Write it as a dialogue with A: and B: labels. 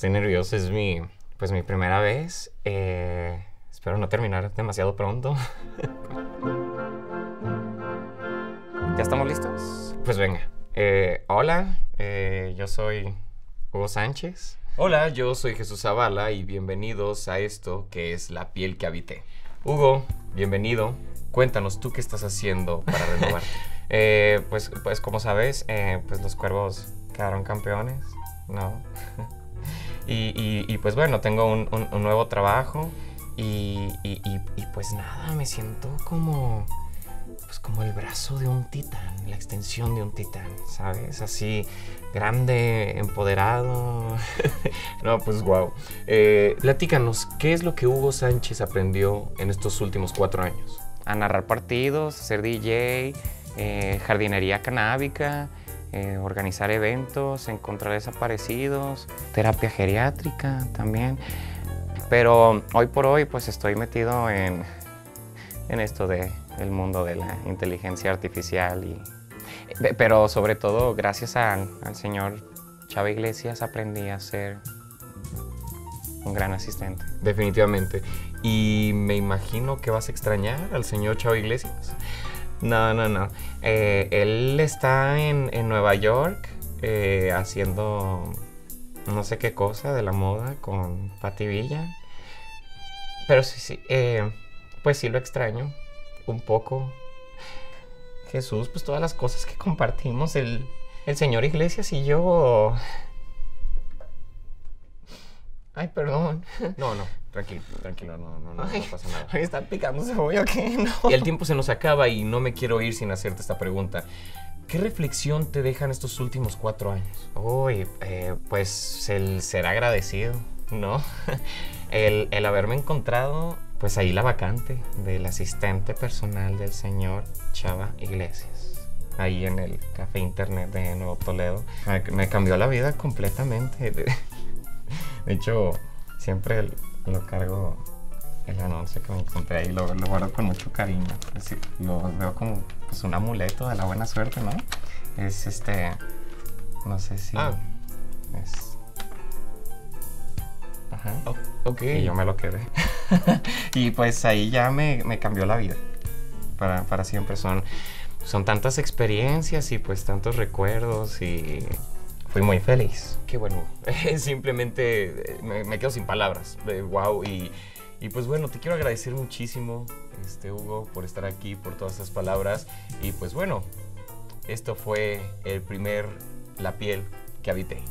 A: Estoy nervioso, es mi, pues mi primera vez. Eh, espero no terminar demasiado pronto. ¿Ya estamos listos? Pues venga. Eh, hola, eh, yo soy Hugo Sánchez.
B: Hola, yo soy Jesús Zavala y bienvenidos a esto que es La piel que habité.
A: Hugo, bienvenido.
B: Cuéntanos tú qué estás haciendo para renovar.
A: Eh, pues, pues como sabes, pues los cuervos quedaron campeones, ¿no? y, pues bueno, tengo un, nuevo trabajo y, pues nada, me siento como, pues como el brazo de un titán, la extensión de un titán, ¿sabes? Así, grande, empoderado. no, pues wow.
B: Platícanos, ¿qué es lo que Hugo Sánchez aprendió en estos últimos cuatro años?
A: a narrar partidos, ser DJ, eh, jardinería canábica, eh, organizar eventos, encontrar desaparecidos, terapia geriátrica también. Pero hoy por hoy pues estoy metido en, en esto de el mundo de la inteligencia artificial y pe- pero sobre todo gracias al, al señor Chava Iglesias aprendí a ser un gran asistente.
B: Definitivamente. Y me imagino que vas a extrañar al señor Chavo Iglesias.
A: No, no, no. Eh, él está en, en Nueva York eh, haciendo no sé qué cosa de la moda con Patti Villa. Pero sí, sí, eh, pues sí lo extraño un poco. Jesús, pues todas las cosas que compartimos, el, el señor Iglesias y yo. Ay, perdón.
B: No, no, tranquilo, tranquilo, no, no, no, no pasa nada.
A: Ay, está picando cebolla, ¿qué? No.
B: Y el tiempo se nos acaba y no me quiero ir sin hacerte esta pregunta. ¿Qué reflexión te dejan estos últimos cuatro años?
A: Uy, eh, pues el ser agradecido, ¿no? El, el haberme encontrado, pues ahí la vacante del asistente personal del señor Chava Iglesias. Ahí en el café internet de Nuevo Toledo. Me, me cambió la vida completamente. De hecho, siempre lo cargo el anuncio que me encontré ahí, lo, lo guardo con mucho cariño. Lo veo como pues, un amuleto de la buena suerte, ¿no? Es este. No sé si.
B: Ah.
A: Es. Ajá.
B: O- ok.
A: Y yo me lo quedé. y pues ahí ya me, me cambió la vida. Para, para siempre. Son, son tantas experiencias y pues tantos recuerdos y fui muy feliz.
B: Qué bueno. Simplemente eh, me, quedo sin palabras. wow. Y, y pues bueno, te quiero agradecer muchísimo, este, Hugo, por estar aquí, por todas esas palabras. Y pues bueno, esto fue el primer La piel que habité.